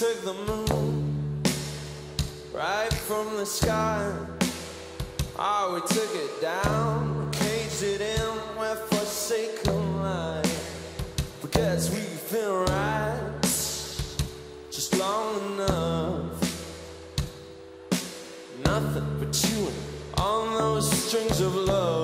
took the moon right from the sky. Oh, we took it down, caged it in with forsaken light. Because we've been right just long enough. Nothing but you on those strings of love.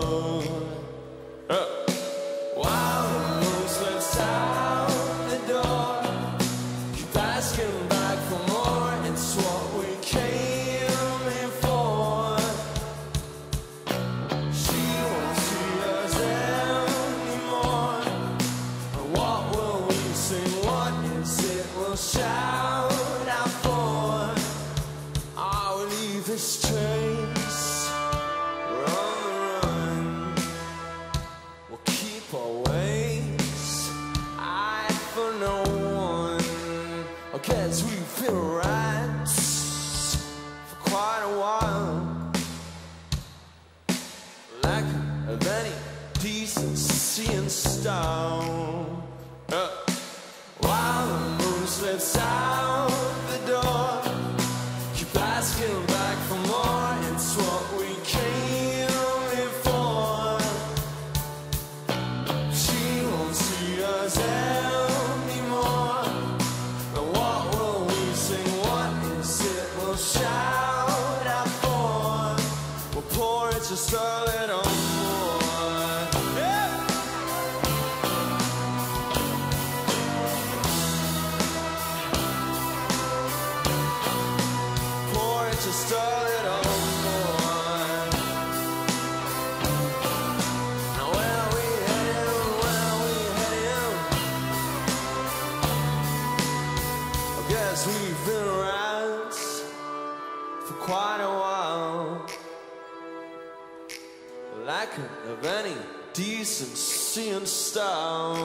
since seeing stars.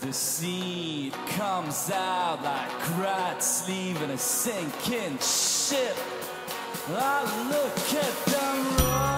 The seed comes out like rats leaving a sinking ship. I look at them roll.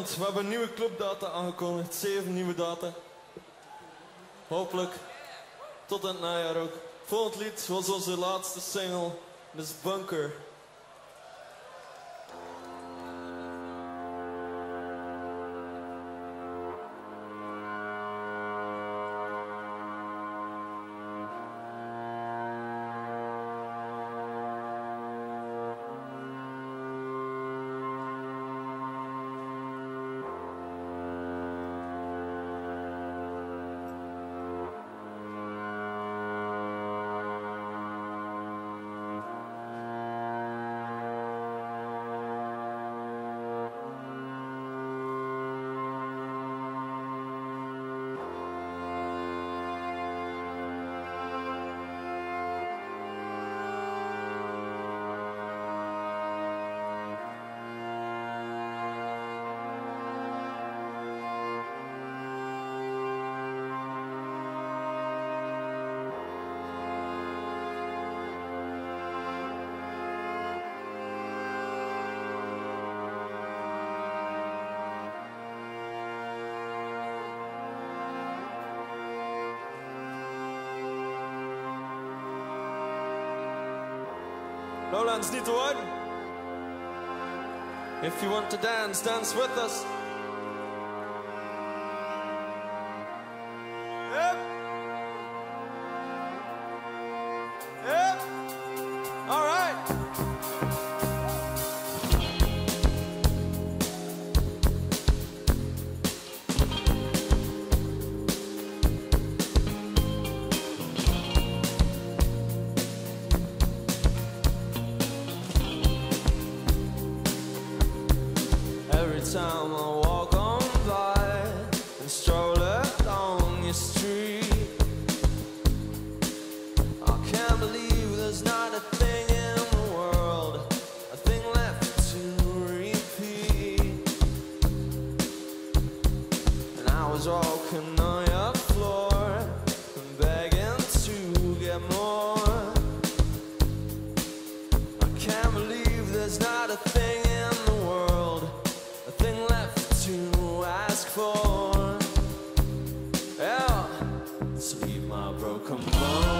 We hebben nieuwe clubdata aangekondigd. Zeven nieuwe data. Hopelijk. Tot in het najaar ook. Volgend lied was onze laatste single. Dus Bunker. Roland's niet te. If you want to dance, dance with us. tomorrow. Come on.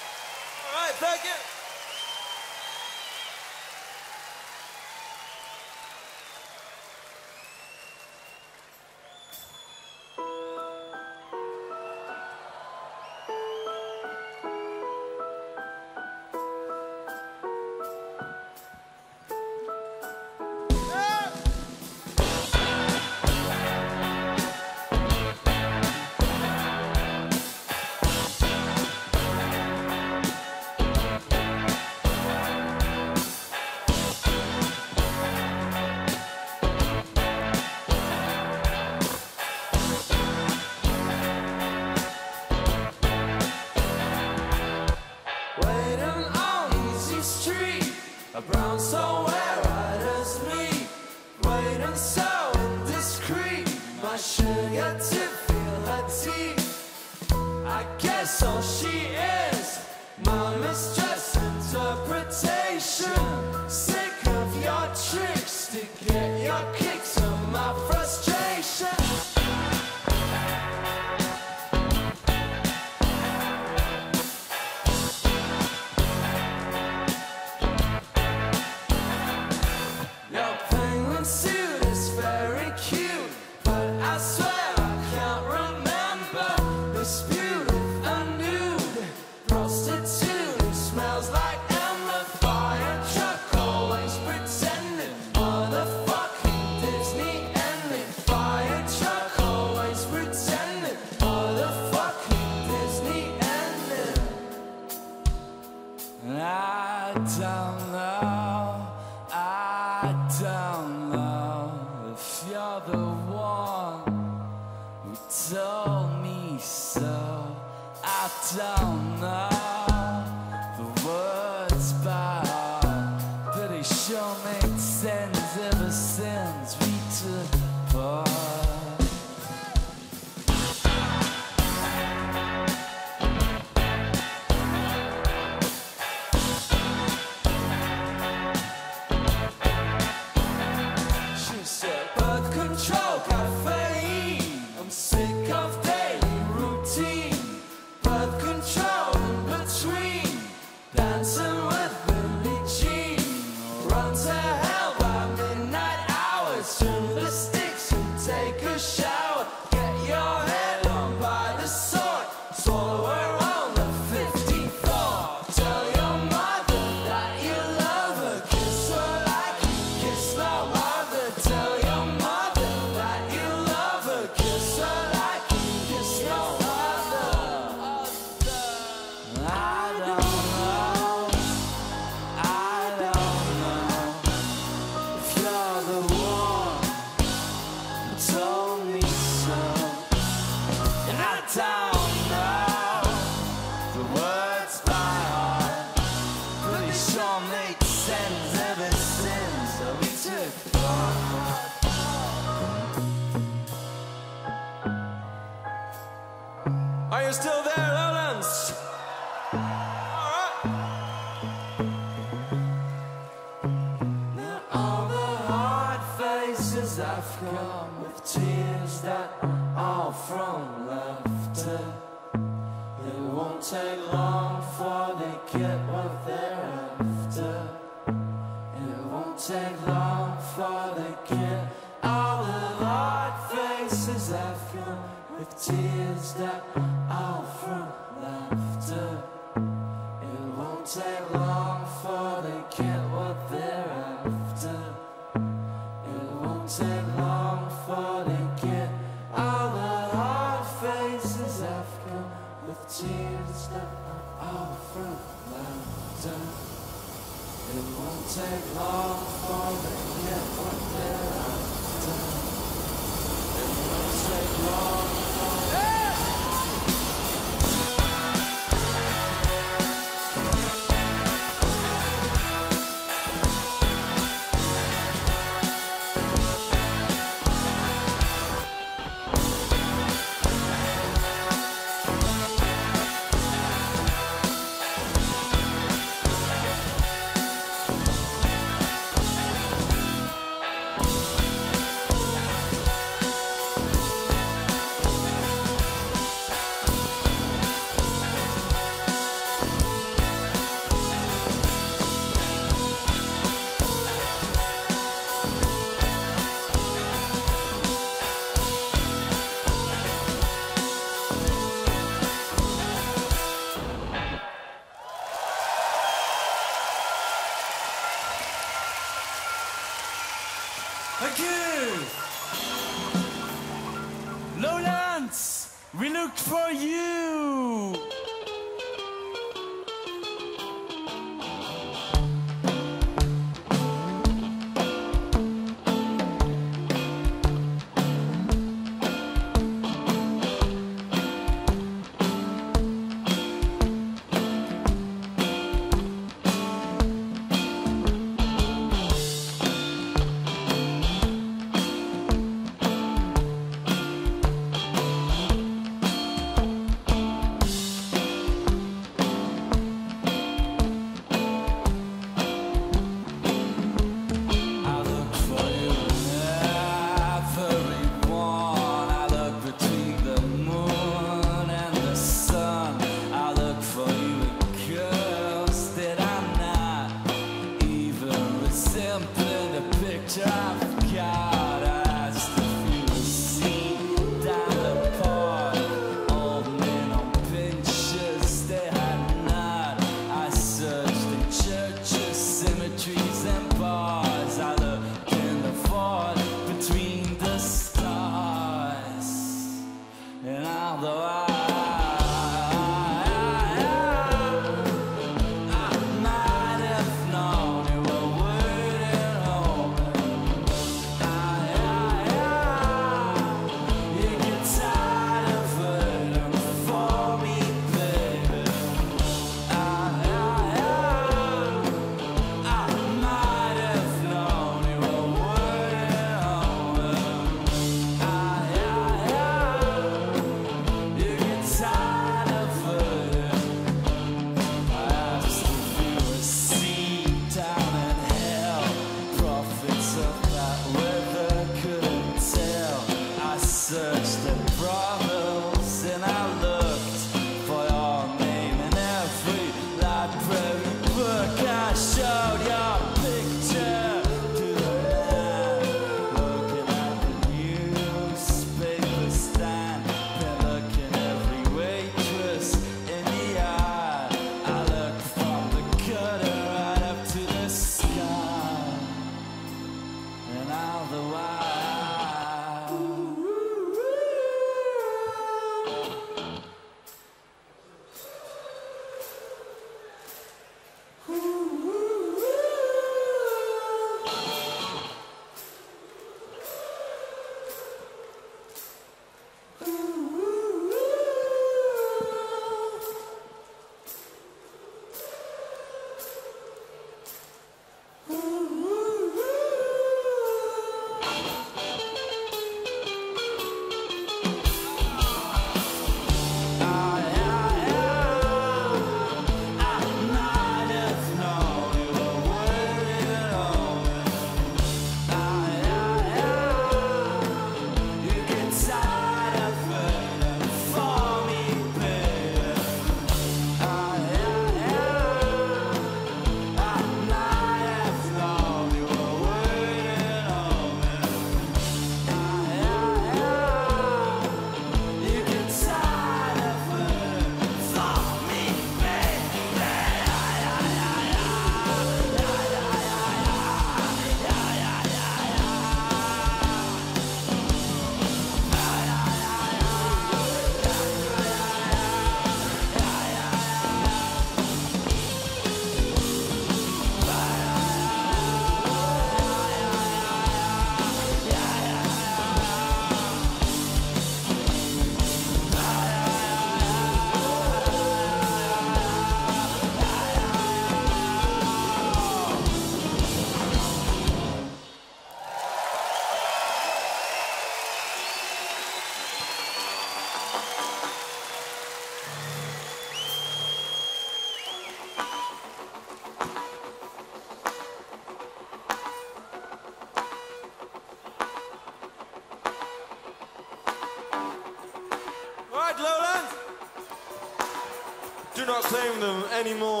Anymore.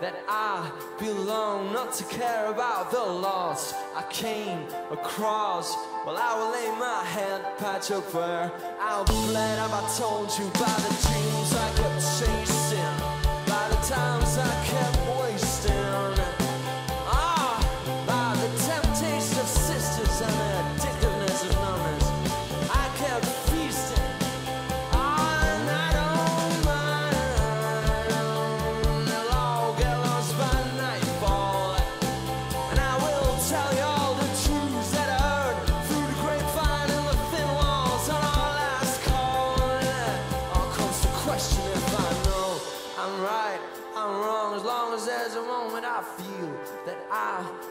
That I belong, not to care about the lost I came across. Well, I will lay my head patch up where I'll bled. Have I told you by the dreams I kept chasing,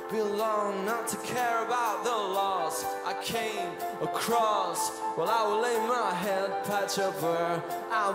belong, not to care about the loss I came across. Well, I will lay my head patch where I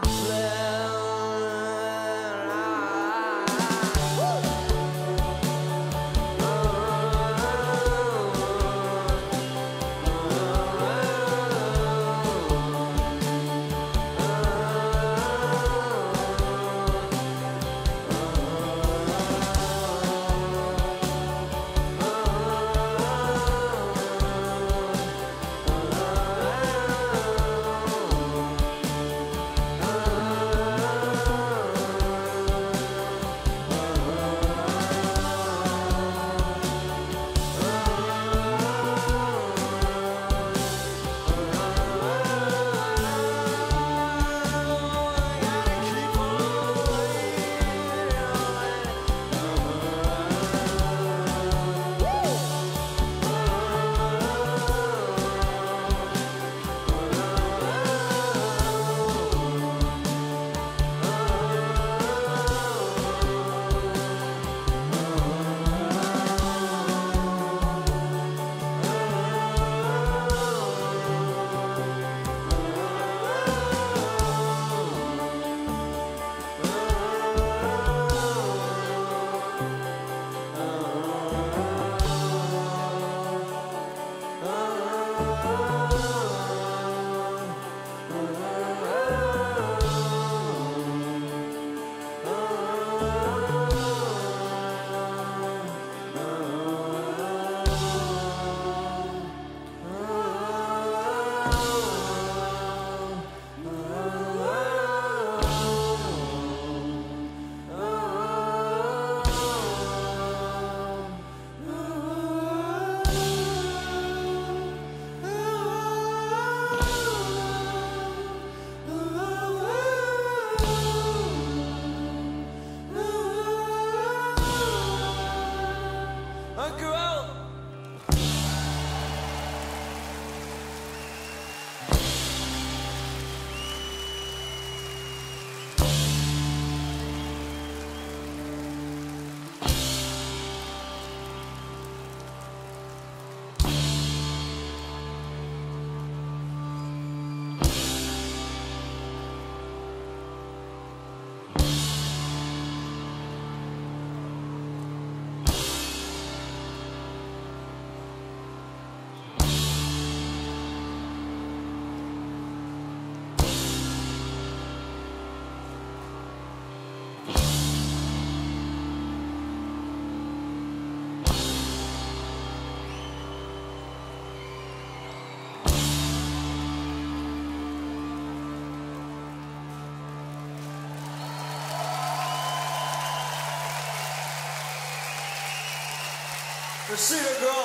Merci, wel.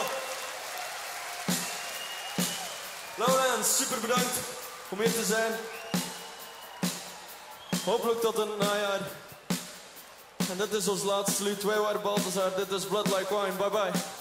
Laurens, super bedankt om hier te zijn. Hopelijk tot een najaar. En dit is ons laatste lied. Wij waren Balthazar. Dit is Blood Like Wine. Bye bye.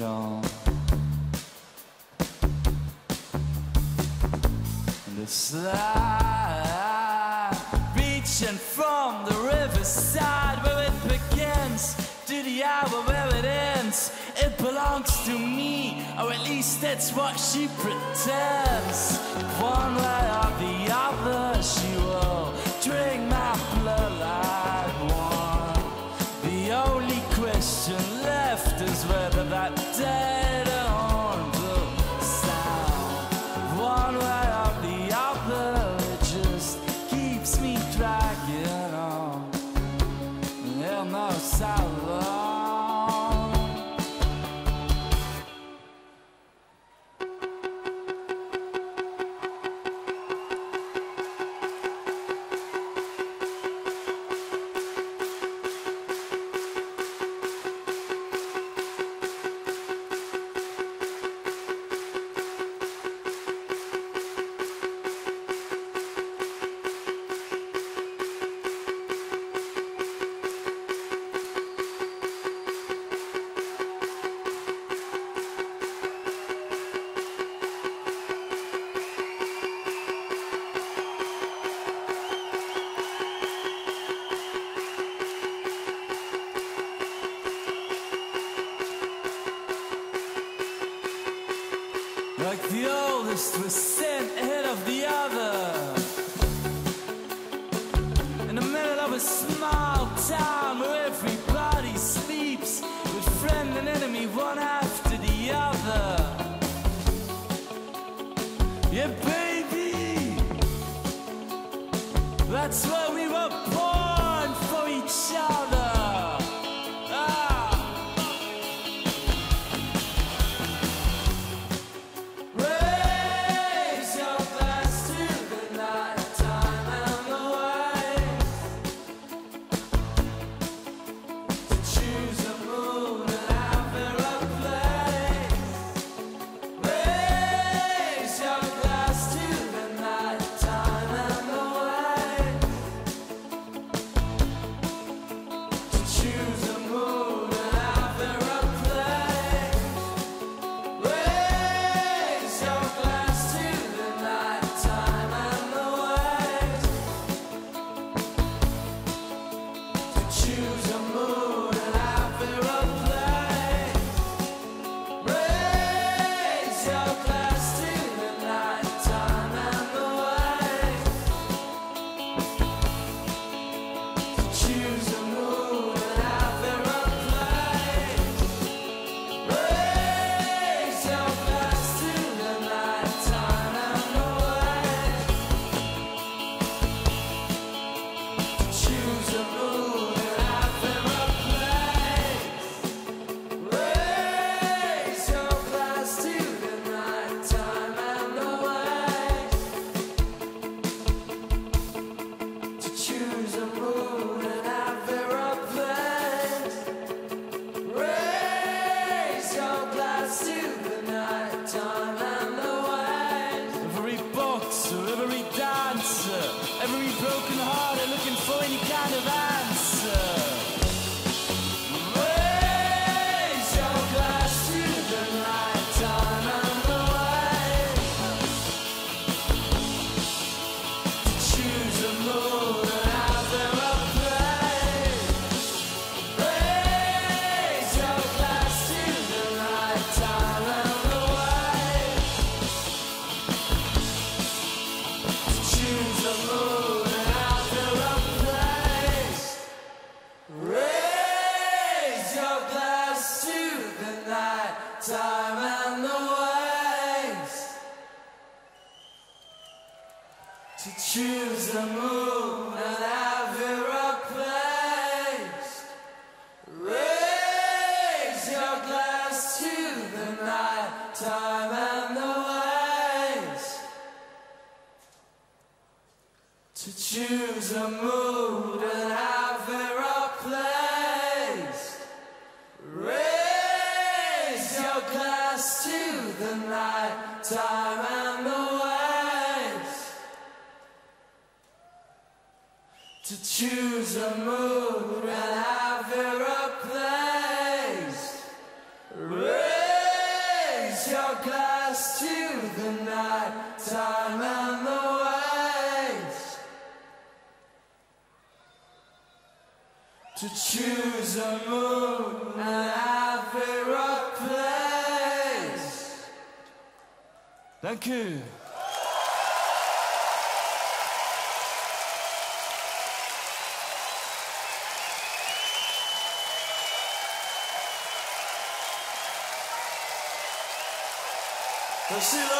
And the slide reaching from the riverside where it begins to the hour where it ends. It belongs to me, or at least that's what she pretends. One way or the other, she will drink my blood. Merci